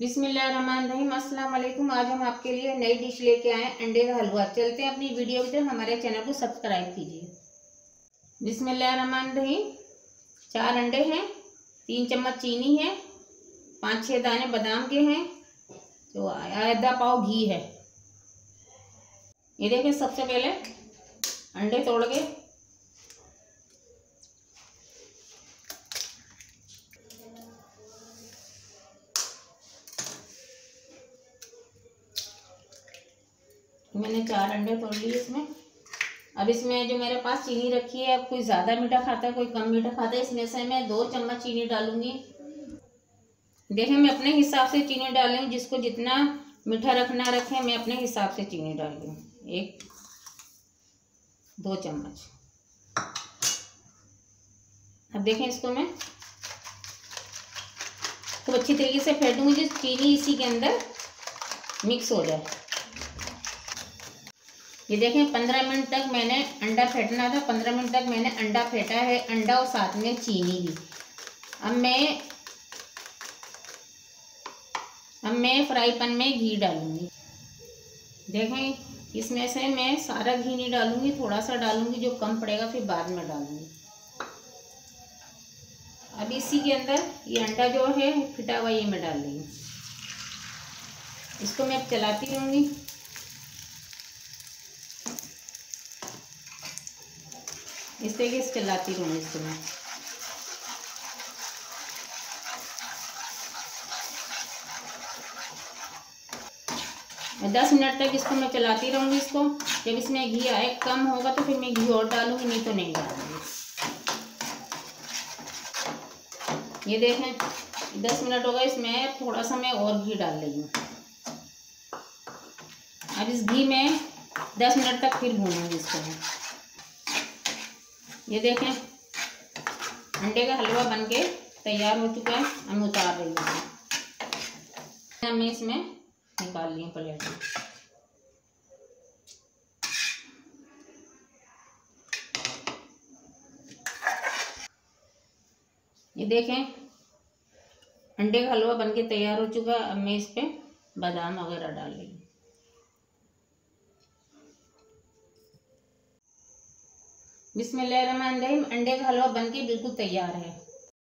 अस्सलाम वालेकुम आज हम आपके लिए नई डिश लेके आए अंडे का हलवा। चलते हैं अपनी वीडियो की तरफ़ हमारे चैनल को सब्सक्राइब कीजिए। बिस्मिल्लाहिर्रहमानिर्रहीम। चार अंडे हैं, तीन चम्मच चीनी है, पाँच छः दाने बादाम के हैं तो आधा पाव घी है। ये देखें सबसे पहले अंडे तोड़ के मैंने चार अंडे तोड़ लिए इसमें। अब इसमें जो मेरे पास चीनी रखी है, अब कोई ज़्यादा मीठा खाता है, कोई कम मीठा खाता है, इसमें से मैं दो चम्मच चीनी डालूँगी। देखें, मैं अपने हिसाब से चीनी डाल रही जिसको जितना मीठा रखना रखे, मैं अपने हिसाब से चीनी डाल रही एक, दो चम्मच। अब देखें इसको मैं। तो अच्छी तरीके से फेंटूँगी, जिस चीनी इसी के अंदर मिक्स हो जाए। ये देखें, पंद्रह मिनट तक मैंने अंडा फेंटना था, पंद्रह मिनट तक मैंने अंडा फेंटा है, अंडा और साथ में चीनी भी। अब मैं अब मैं फ्राई पैन में घी डालूँगी। देखें, इसमें से मैं सारा घी नहीं डालूँगी थोड़ा सा डालूँगी, जो कम पड़ेगा फिर बाद में डालूँगी। अब इसी के अंदर ये अंडा जो है, फिटा हुआ ये मैं डाल हूँ। इसको मैं अब चलाती रहूँगी। इस तरीके से चलाती रहूँगी इसको मैं। दस मिनट तक इसको मैं चलाती रहूँगी इसको। जब इसमें घी आए, कम होगा तो फिर मैं घी और डालूँगी, नहीं तो नहीं डालूँगी। ये देखें, दस मिनट होगा इसमें थोड़ा सा मैं और घी डाल रही हूँ। अब इस घी में दस मिनट तक फिर भूनूँगी इसको मैं। ये देखें। अंडे का हलवा बन के तैयार हो चुका है। हम उतार रही हूँ। मैं इसमें निकाल ली प्लेट। में ये देखें। अंडे का हलवा बन के तैयार हो चुका है। अब मैं इस पर बादाम वगैरह डाल रही हूँ। बिस्मिल्लाहिर्रहमानिर्रहीम अंडे का हलवा बनके बिल्कुल तैयार है।